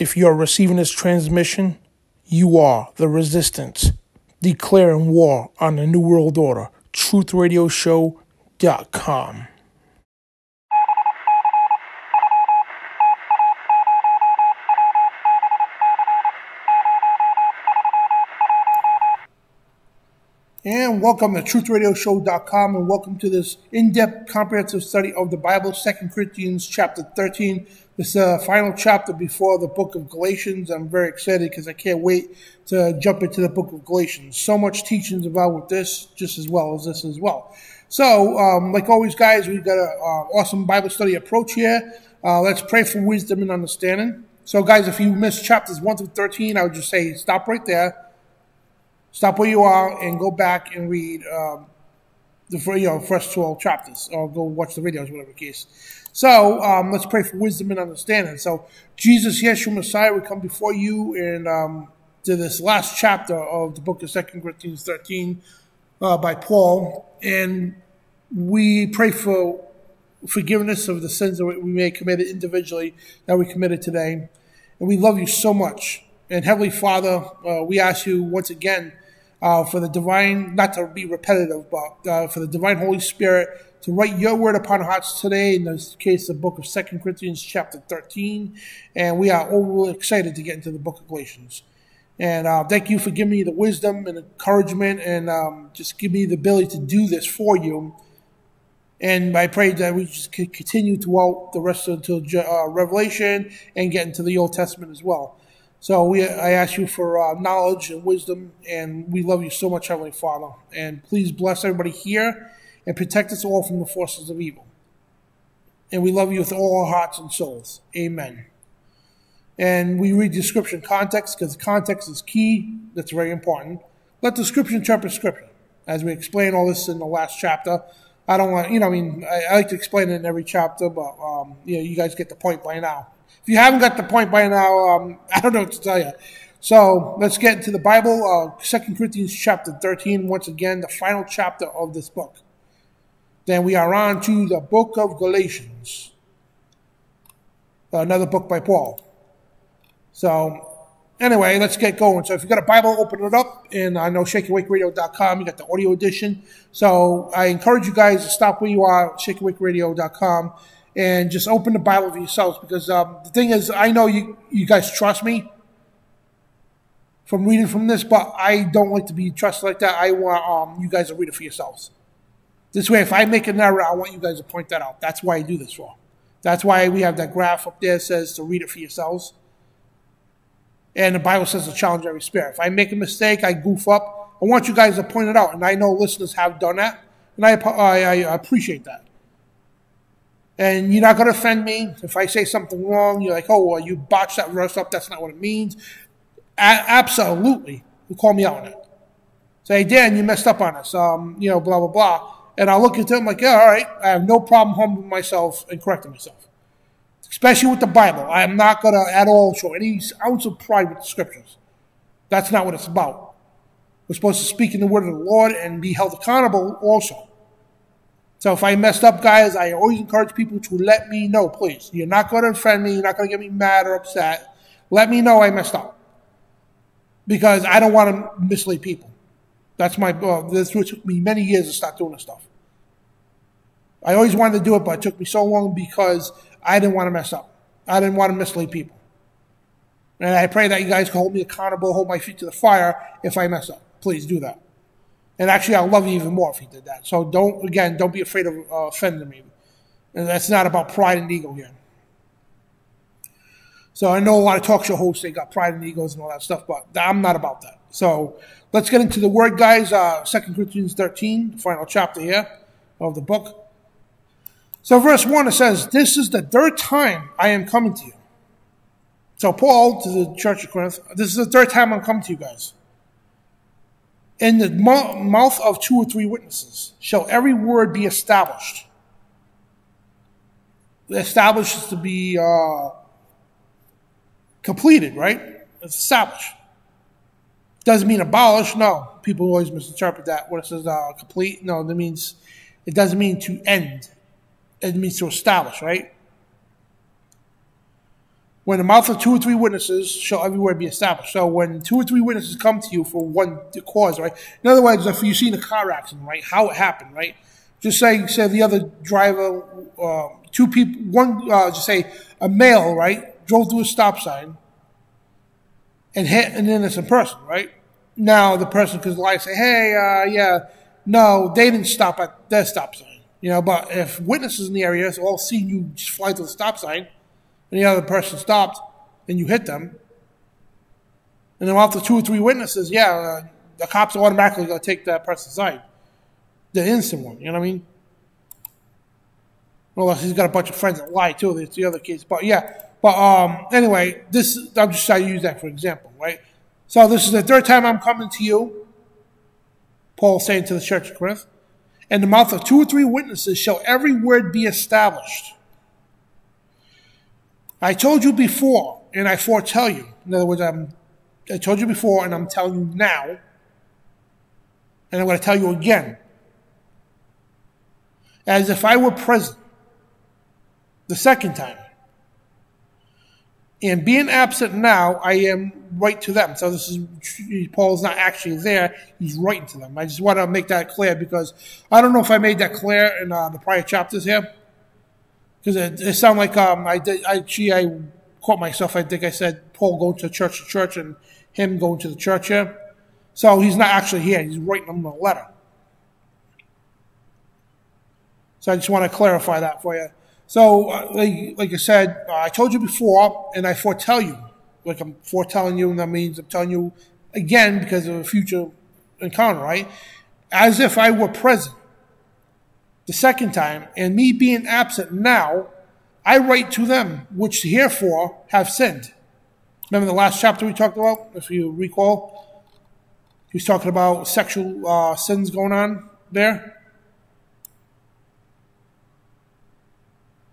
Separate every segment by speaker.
Speaker 1: If you're receiving this transmission, you are the resistance, declaring war on the New World Order. TruthRadioShow.com. And welcome to TruthRadioShow.com and welcome to this in-depth comprehensive study of the Bible, 2 Corinthians chapter 13. This is the final chapter before the book of Galatians. I'm very excited because I can't wait to jump into the book of Galatians. So much teachings about with this, just as well as this as well. So, um, like always, guys, we've got an uh, awesome Bible study approach here. Uh, let's pray for wisdom and understanding. So, guys, if you missed chapters 1 through 13, I would just say stop right there stop where you are and go back and read um, the you know, first 12 chapters or go watch the videos, whatever the case. So um, let's pray for wisdom and understanding. So Jesus, Yeshua Messiah, we come before you and um, to this last chapter of the book of Second Corinthians 13 uh, by Paul. And we pray for forgiveness of the sins that we may have committed individually that we committed today. And we love you so much. And Heavenly Father, uh, we ask you once again uh, for the divine, not to be repetitive, but uh, for the divine Holy Spirit to write your word upon hearts today. In this case, the book of Second Corinthians, chapter 13. And we are all excited to get into the book of Galatians. And uh, thank you for giving me the wisdom and encouragement and um, just give me the ability to do this for you. And I pray that we just continue throughout the rest of until uh, Revelation and get into the Old Testament as well. So we, I ask you for uh, knowledge and wisdom, and we love you so much, Heavenly Father. And please bless everybody here and protect us all from the forces of evil. And we love you with all our hearts and souls. Amen. And we read the scripture context because context is key. That's very important. Let the scripture interpret scripture. As we explain all this in the last chapter, I don't want, you know, I mean, I, I like to explain it in every chapter, but, um, you know, you guys get the point by now. If you haven't got the point by now, um, I don't know what to tell you. So let's get into the Bible, uh, Corinthians chapter 13, once again, the final chapter of this book. Then we are on to the book of Galatians, another book by Paul. So anyway, let's get going. So if you've got a Bible, open it up. And I know shakeandwakeradio.com, you got the audio edition. So I encourage you guys to stop where you are, shakeandwakeradio.com and just open the Bible for yourselves because um, the thing is, I know you, you guys trust me from reading from this, but I don't like to be trusted like that. I want um, you guys to read it for yourselves. This way, if I make an error, I want you guys to point that out. That's why I do this for. That's why we have that graph up there that says to read it for yourselves. And the Bible says to challenge every spirit. If I make a mistake, I goof up. I want you guys to point it out. And I know listeners have done that. And I, I, I appreciate that. And you're not going to offend me. If I say something wrong, you're like, oh, well, you botched that verse up. That's not what it means. A- absolutely. You call me out on it. Say, Dan, you messed up on us. Um, you know, blah, blah, blah. And I'll look at them like, yeah, all right. I have no problem humbling myself and correcting myself. Especially with the Bible. I am not going to at all show any ounce of pride with the scriptures. That's not what it's about. We're supposed to speak in the word of the Lord and be held accountable also. So if I messed up, guys, I always encourage people to let me know, please. You're not going to offend me. You're not going to get me mad or upset. Let me know I messed up. Because I don't want to mislead people. That's my, uh, this took me many years to start doing this stuff. I always wanted to do it, but it took me so long because I didn't want to mess up. I didn't want to mislead people. And I pray that you guys can hold me accountable, hold my feet to the fire if I mess up. Please do that. And actually, I'll love you even more if he did that. So don't, again, don't be afraid of uh, offending me. And that's not about pride and ego here. So I know a lot of talk show hosts, they got pride and egos and all that stuff, but I'm not about that. So let's get into the word, guys. Uh, 2 Corinthians 13, final chapter here of the book. So verse 1, it says, This is the third time I am coming to you. So Paul to the church of Corinth, this is the third time I'm coming to you guys. In the mouth of two or three witnesses shall every word be established. Established is to be uh, completed, right? It's established. Doesn't mean abolished. No, people always misinterpret that when it says uh, complete. No, that means it doesn't mean to end. it means to establish, right? When the mouth of two or three witnesses shall everywhere be established. So when two or three witnesses come to you for one cause, right? In other words, if you've seen a car accident, right? How it happened, right? Just say, say the other driver, uh, two people, one, uh, just say a male, right? Drove through a stop sign and hit an innocent person, right? Now the person could lie and say, hey, uh, yeah, no, they didn't stop at their stop sign. You know, but if witnesses in the area all seen you just fly to the stop sign, and the other person stopped, and you hit them, and then after two or three witnesses, yeah, uh, the cops are automatically going to take that person's side, the innocent one. You know what I mean? Unless he's got a bunch of friends that lie too. It's the other case, but yeah. But um, anyway, this I'm just trying to use that for example, right? So this is the third time I'm coming to you. Paul saying to the church of Corinth, and the mouth of two or three witnesses shall every word be established. I told you before, and I foretell you. In other words, I'm, I told you before, and I'm telling you now, and I'm going to tell you again, as if I were present the second time. And being absent now, I am right to them. So this is Paul's not actually there; he's writing to them. I just want to make that clear because I don't know if I made that clear in uh, the prior chapters here, because it, it sounded like um, I did. I gee, I caught myself. I think I said Paul going to church to church and him going to the church here. So he's not actually here; he's writing them a letter. So I just want to clarify that for you. So, uh, like, like I said, uh, I told you before, and I foretell you. Like I'm foretelling you, and that means I'm telling you again because of a future encounter, right? As if I were present the second time, and me being absent now, I write to them, which herefore have sinned. Remember the last chapter we talked about, if you recall? He was talking about sexual uh, sins going on there.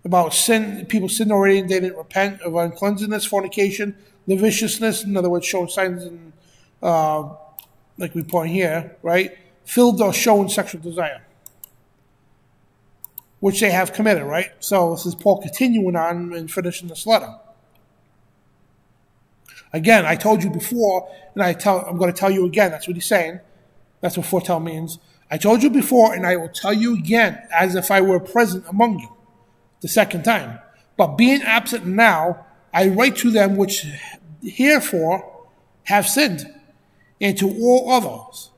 Speaker 1: about sin, people sin already and they didn't repent of uncleanness, fornication, lasciviousness, in other words, showing signs and, uh, like we point here, right? Filled or showing sexual desire, which they have committed, right? So this is Paul continuing on and finishing this letter. Again, I told you before, and I tell, I'm going to tell you again. That's what he's saying. That's what foretell means. I told you before, and I will tell you again, as if I were present among you the second time. But being absent now, I write to them which herefore have sinned, and to all others,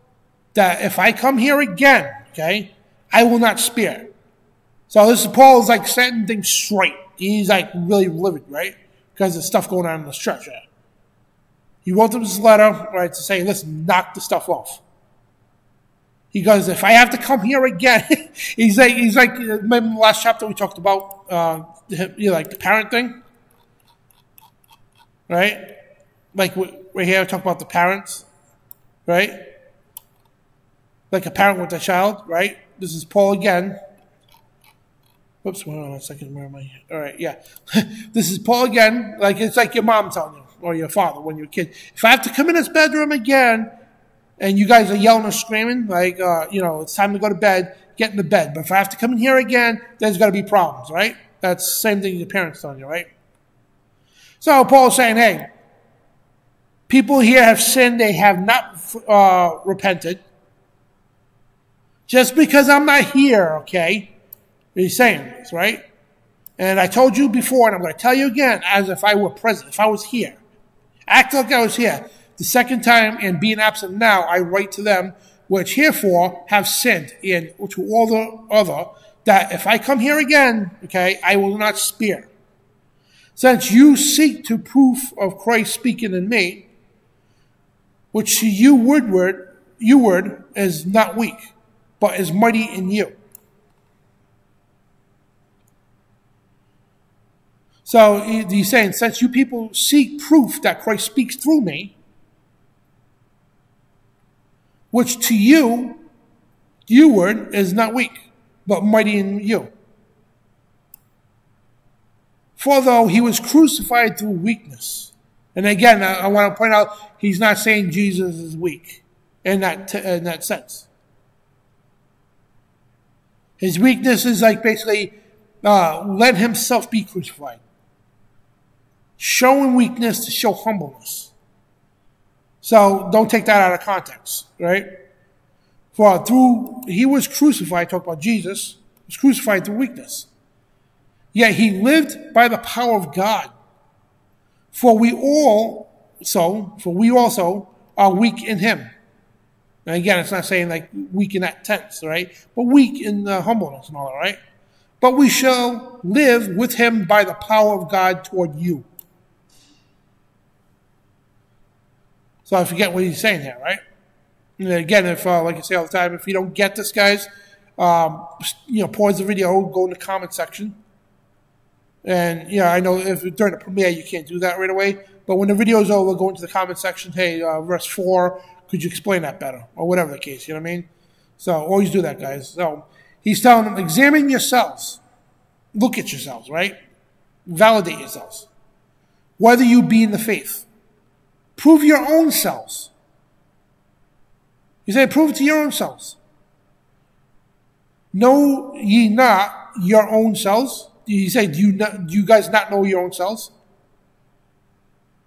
Speaker 1: that if I come here again, okay, I will not spare. So this is Paul is like setting things straight. He's like really livid, right? Because there's stuff going on in the church. He wrote them this letter, right, to say, listen, knock the stuff off. He goes, if I have to come here again, he's like, he's like, remember the last chapter we talked about, uh, you know, like the parent thing, right? Like we're here to talk about the parents, right? Like a parent with a child, right? This is Paul again. Whoops, hold on a second. Where am I? All right, yeah. this is Paul again. Like it's like your mom telling you or your father when you're a kid. If I have to come in this bedroom again, and you guys are yelling or screaming, like, uh, you know, it's time to go to bed, get in the bed. But if I have to come in here again, there's got to be problems, right? That's the same thing your parents telling you, right? So Paul's saying, hey, people here have sinned, they have not uh, repented. Just because I'm not here, okay? He's saying this, right? And I told you before, and I'm going to tell you again, as if I were present, if I was here. Act like I was here. The second time, and being absent now, I write to them, which herefore have sinned, and to all the other, that if I come here again, okay, I will not spare. Since you seek to proof of Christ speaking in me, which to you word, you word is not weak, but is mighty in you. So he's saying, since you people seek proof that Christ speaks through me, which to you, you word, is not weak, but mighty in you. For though he was crucified through weakness, and again, I, I want to point out, he's not saying Jesus is weak in that, in that sense. His weakness is like basically uh, let himself be crucified, showing weakness to show humbleness. So don't take that out of context, right? For through he was crucified, talk about Jesus, was crucified through weakness. Yet he lived by the power of God. For we all so, for we also are weak in him. And again, it's not saying like weak in that tense, right? But weak in the humbleness and all that, right? But we shall live with him by the power of God toward you. So I forget what he's saying here, right? And again, if uh, like I say all the time, if you don't get this, guys, um, you know, pause the video, go in the comment section, and yeah, I know if during the premiere you can't do that right away, but when the video is over, go into the comment section. Hey, uh, verse four, could you explain that better, or whatever the case? You know what I mean? So always do that, guys. So he's telling them, examine yourselves, look at yourselves, right? Validate yourselves, whether you be in the faith. Prove your own selves. He said, prove to your own selves. Know ye not your own selves? He said, do you, not, do you guys not know your own selves?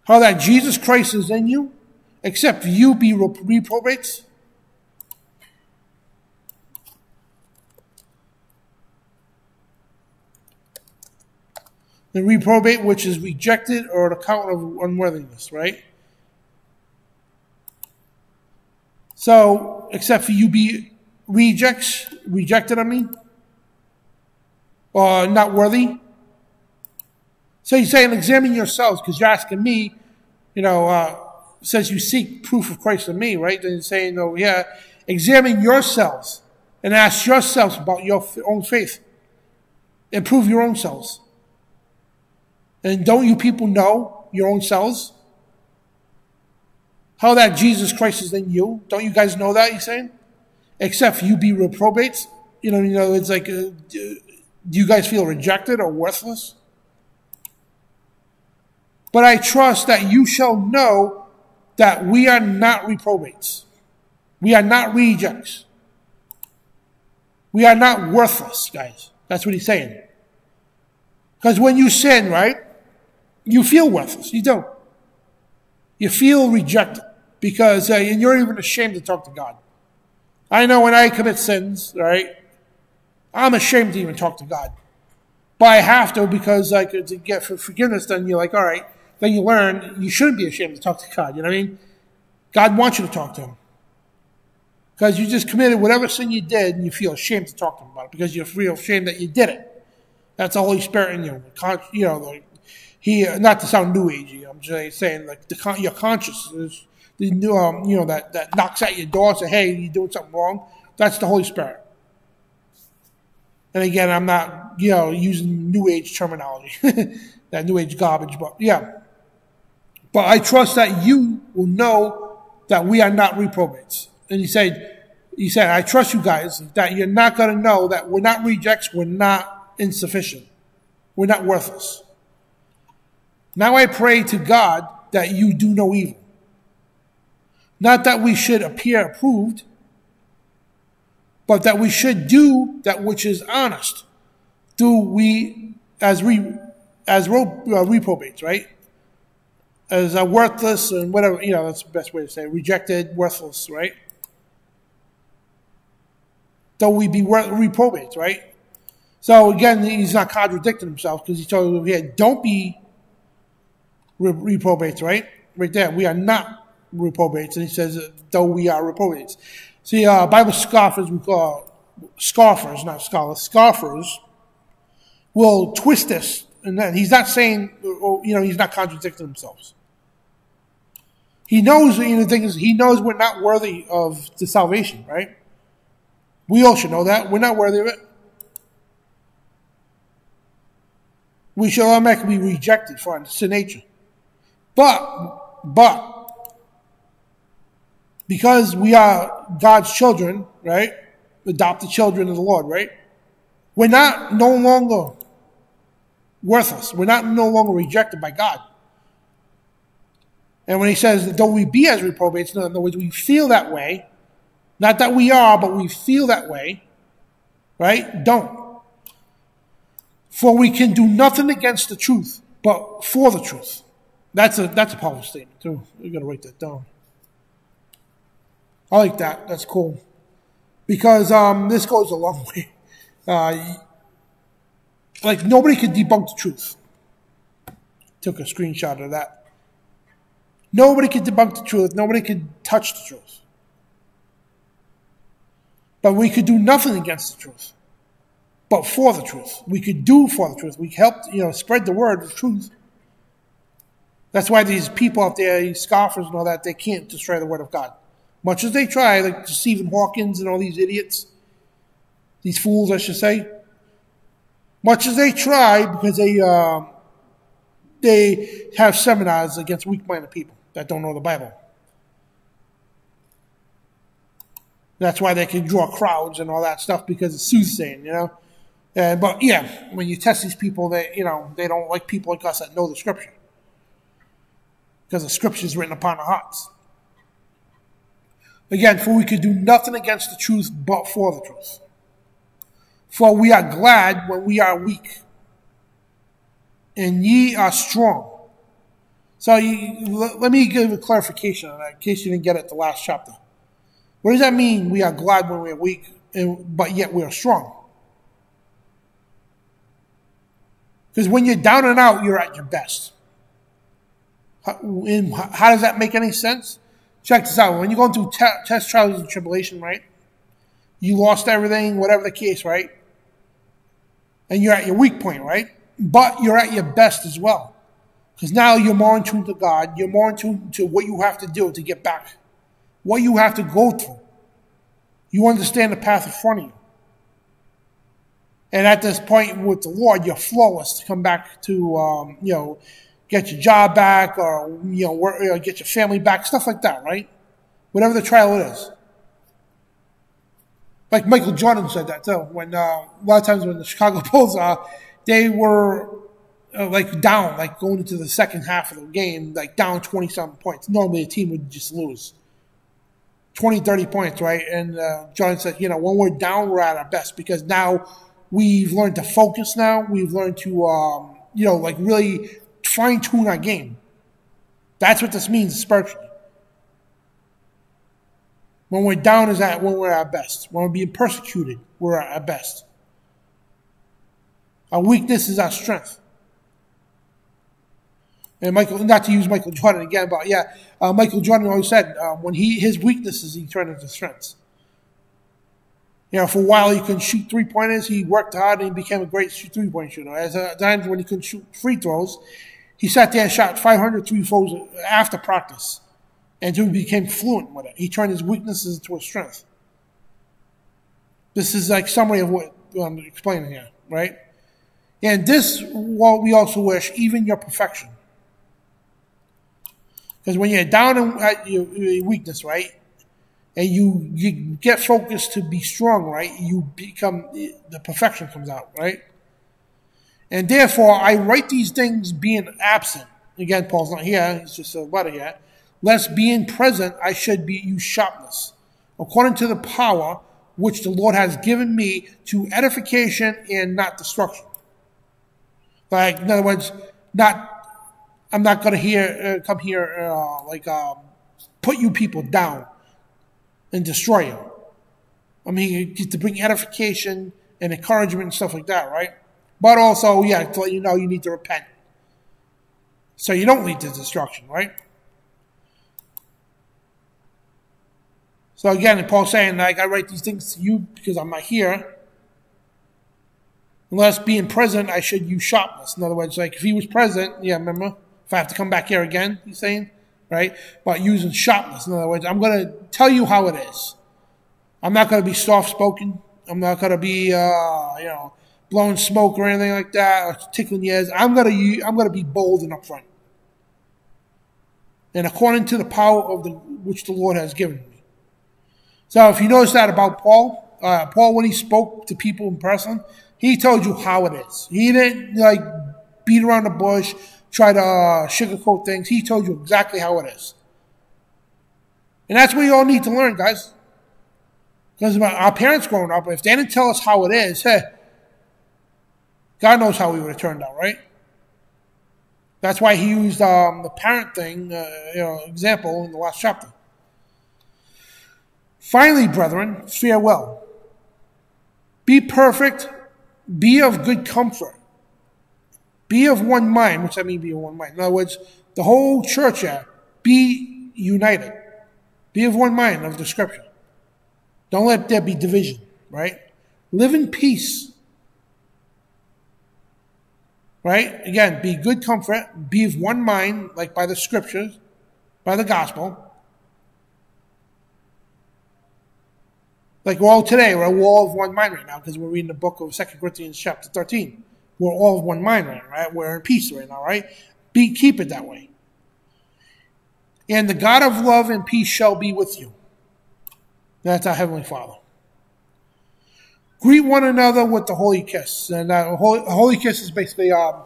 Speaker 1: How that Jesus Christ is in you, except you be reprobates? The reprobate, which is rejected or an account of unworthiness, right? So, except for you be rejects, rejected, I mean, or not worthy. So he's saying, examine yourselves, because you're asking me, you know, uh, says you seek proof of Christ in me, right? Then saying, oh, yeah, examine yourselves and ask yourselves about your own faith. Improve your own selves. And don't you people know your own selves? How that Jesus Christ is in you? Don't you guys know that? He's saying, except you be reprobates. You know, you know, it's like, uh, do you guys feel rejected or worthless? But I trust that you shall know that we are not reprobates. We are not rejects. We are not worthless, guys. That's what he's saying. Because when you sin, right, you feel worthless. You don't. You feel rejected because uh, you're even ashamed to talk to God. I know when I commit sins, right, I'm ashamed to even talk to God. But I have to because like to get forgiveness, then you're like, all right, then you learn you shouldn't be ashamed to talk to God. You know what I mean? God wants you to talk to Him. Because you just committed whatever sin you did and you feel ashamed to talk to Him about it because you feel ashamed that you did it. That's the Holy Spirit in you. You know, he, not to sound new agey, I'm just saying, like, the, your conscience the, new um, you know, that, that knocks at your door and says, hey, you're doing something wrong. That's the Holy Spirit. And again, I'm not, you know, using new age terminology, that new age garbage, but yeah. But I trust that you will know that we are not reprobates. And he said, he said, I trust you guys that you're not going to know that we're not rejects, we're not insufficient, we're not worthless. Now I pray to God that you do no evil. Not that we should appear approved, but that we should do that which is honest. Do we, as we, as ro- uh, reprobates, right? As a worthless and whatever, you know, that's the best way to say it. rejected, worthless, right? Though we be reprobates, right? So again, he's not contradicting himself because he told you here, don't be reprobates, right? Right there. We are not reprobates. And he says, though we are reprobates. See, uh, Bible scoffers, we call scoffers, not scholars, scoffers will twist this. And then he's not saying, you know, he's not contradicting himself. He knows, you know, the thing is, he knows we're not worthy of the salvation, right? We all should know that. We're not worthy of it. We shall automatically be rejected for our sin nature. But, but, because we are God's children, right? Adopted children of the Lord, right? We're not no longer worthless. We're not no longer rejected by God. And when he says, don't we be as reprobates, in other words, we feel that way, not that we are, but we feel that way, right? Don't. For we can do nothing against the truth, but for the truth. That's a that's a powerful statement too. You gotta write that down. I like that. That's cool. Because um, this goes a long way. Uh, like nobody could debunk the truth. Took a screenshot of that. Nobody could debunk the truth. Nobody could touch the truth. But we could do nothing against the truth. But for the truth. We could do for the truth. We helped, you know, spread the word of truth. That's why these people out there, these scoffers and all that, they can't destroy the word of God. Much as they try, like Stephen Hawkins and all these idiots, these fools, I should say. Much as they try, because they uh, they have seminars against weak-minded people that don't know the Bible. That's why they can draw crowds and all that stuff because it's soothsaying, you know. But yeah, when you test these people, they you know they don't like people like us that know the Scripture because the Scripture is written upon our hearts. Again, for we could do nothing against the truth but for the truth. For we are glad when we are weak, and ye are strong. So you, let me give a clarification on that in case you didn't get it the last chapter. What does that mean? We are glad when we are weak, but yet we are strong. Because when you're down and out, you're at your best. How, does that make any sense? Check this out. When you're going through te- test, trials, and tribulation, right? You lost everything, whatever the case, right? And you're at your weak point, right? But you're at your best as well. Because now you're more in tune to God. You're more in tune to what you have to do to get back. What you have to go through. You understand the path in front of you. And at this point with the Lord, you're flawless to come back to, um, you know, get your job back or, you know, work, you know, get your family back, stuff like that, right? Whatever the trial is. Like Michael Jordan said that too. When uh, a lot of times when the Chicago Bulls, uh, they were uh, like down, like going into the second half of the game, like down 20 something points. Normally a team would just lose 20, 30 points, right? And uh, John said, you know, when we're down, we're at our best because now we've learned to focus now. We've learned to, um, you know, like really fine tune our game. That's what this means spiritually. When we're down is at when we're at our best. When we're being persecuted, we're at our best. Our weakness is our strength. And Michael, not to use Michael Jordan again, but yeah, uh, Michael Jordan always said uh, when he his weaknesses he turned into strengths. You know, for a while he couldn't shoot three pointers. He worked hard and he became a great three point shooter. As uh, times when he couldn't shoot free throws, he sat there and shot 500 three throws after practice, and he became fluent with it. He turned his weaknesses into a strength. This is like summary of what I'm explaining here, right? And this, what we also wish, even your perfection. Because when you're down at your, weakness, right, and you, you get focused to be strong, right, you become, the perfection comes out, right? And therefore, I write these things being absent. Again, Paul's not here, he's just a letter here. Lest being present, I should be use sharpness, according to the power which the Lord has given me to edification and not destruction. Like, in other words, not, I'm not going to hear, uh, come here, uh, like, um, put you people down and destroy you. I mean, you get to bring edification and encouragement and stuff like that, right? But also, yeah, to let you know you need to repent. So you don't lead to destruction, right? So again, Paul's saying, like, I write these things to you because I'm not here. Unless being present, I should use sharpness. In other words, like if he was present, yeah, remember? If I have to come back here again, he's saying, right? But using sharpness. In other words, I'm going to tell you how it is. I'm not going to be soft spoken. I'm not going to be, uh, you know, blowing smoke or anything like that, or tickling your ears. I'm gonna I'm gonna be bold and upfront, and according to the power of the which the Lord has given me. So, if you notice that about Paul, uh, Paul when he spoke to people in person, he told you how it is. He didn't like beat around the bush, try to uh, sugarcoat things. He told you exactly how it is, and that's what you all need to learn, guys. Because our parents growing up, if they didn't tell us how it is, hey, God knows how we would have turned out, right? That's why he used um, the parent thing, uh, you know, example in the last chapter. Finally, brethren, farewell. Be perfect, be of good comfort, be of one mind, which I mean be of one mind. In other words, the whole church here, be united. Be of one mind of the scripture. Don't let there be division, right? Live in peace. Right? Again, be good comfort, be of one mind, like by the scriptures, by the gospel. Like we're all today, we're all of one mind right now because we're reading the book of Second Corinthians chapter 13. We're all of one mind right now, right? We're in peace right now, right? Be keep it that way. And the God of love and peace shall be with you. That's our Heavenly Father. Greet one another with the holy kiss. And uh, holy, holy kiss is basically um,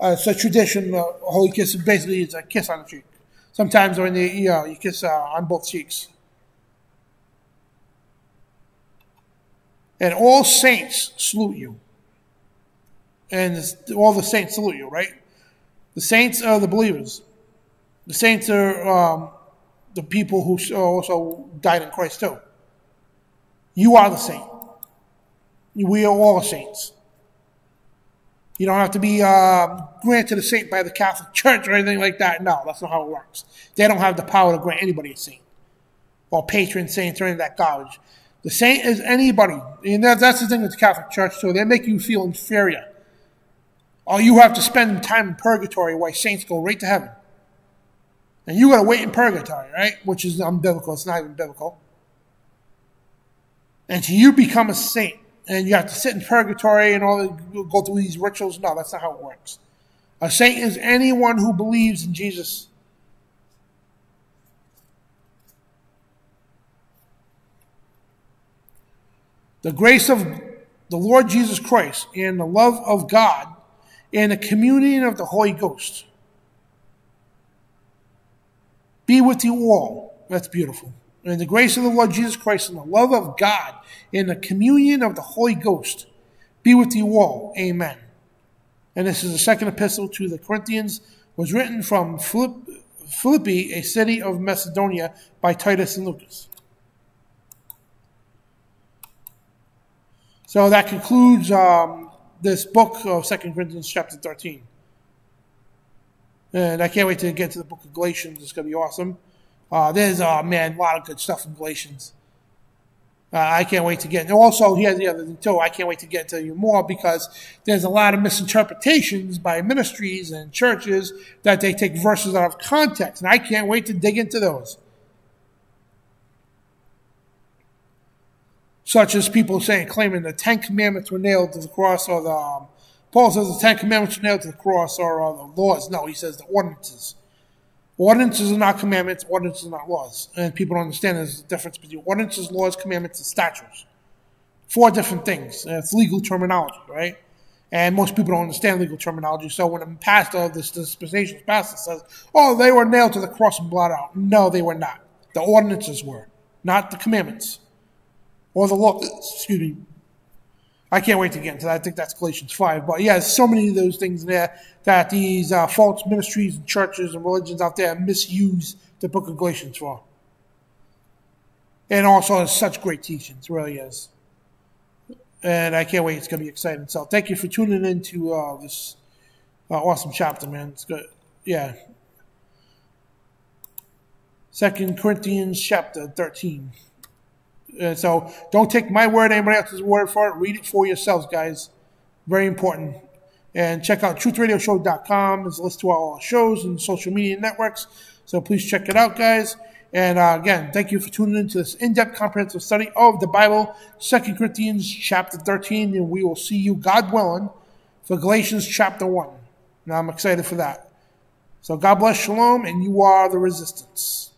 Speaker 1: uh, it's a tradition. Uh, holy kiss is basically it's a kiss on the cheek. Sometimes when you, you, know, you kiss uh, on both cheeks. And all saints salute you. And all the saints salute you, right? The saints are the believers. The saints are um, the people who also died in Christ too. You are the saint. We are all saints. You don't have to be uh, granted a saint by the Catholic Church or anything like that. No, that's not how it works. They don't have the power to grant anybody a saint or patron saints or any of that garbage. The saint is anybody. And that's the thing with the Catholic Church, so they make you feel inferior. Or you have to spend time in purgatory while saints go right to heaven. And you got to wait in purgatory, right? Which is unbiblical. It's not even biblical. And so you become a saint and you have to sit in purgatory and all go through these rituals. No, that's not how it works. A saint is anyone who believes in Jesus. The grace of the Lord Jesus Christ and the love of God and the communion of the Holy Ghost be with you all. That's beautiful and the grace of the Lord Jesus Christ and the love of God and the communion of the Holy Ghost be with you all. Amen. And this is the second epistle to the Corinthians, was written from Philippi, a city of Macedonia, by Titus and Lucas. So that concludes um, this book of Second Corinthians chapter 13. And I can't wait to get to the book of Galatians. It's going to be awesome. Uh, there's, uh, man, a lot of good stuff in Galatians. Uh, I can't wait to get. And also, here's the other thing too. I can't wait to get to you more because there's a lot of misinterpretations by ministries and churches that they take verses out of context, and I can't wait to dig into those. Such as people saying, claiming the Ten Commandments were nailed to the cross, or the um, Paul says the Ten Commandments were nailed to the cross, or uh, the laws. No, he says the ordinances. Ordinances are not commandments, ordinances are not laws. And people don't understand there's a difference between ordinances, laws, commandments, and statutes. Four different things. It's legal terminology, right? And most people don't understand legal terminology. So when a pastor, this dispensational pastor says, oh, they were nailed to the cross and blotted out. No, they were not. The ordinances were, not the commandments. Or the law, excuse me, I can't wait to get into that. I think that's Galatians 5. But yeah, so many of those things there that these uh, false ministries and churches and religions out there misuse the book of Galatians for. And also has such great teachings, really is. And I can't wait. It's going to be exciting. So thank you for tuning in to uh, this uh, awesome chapter, man. It's good. Yeah. Second Corinthians chapter 13. Uh, so don't take my word, anybody else's word for it. Read it for yourselves, guys. Very important. And check out truthradioshow.com. There's a list to all our shows and social media networks. So please check it out, guys. And uh, again, thank you for tuning in to this in-depth comprehensive study of the Bible, Second Corinthians chapter 13. And we will see you, God willing, for Galatians chapter 1. Now I'm excited for that. So God bless, shalom, and you are the resistance.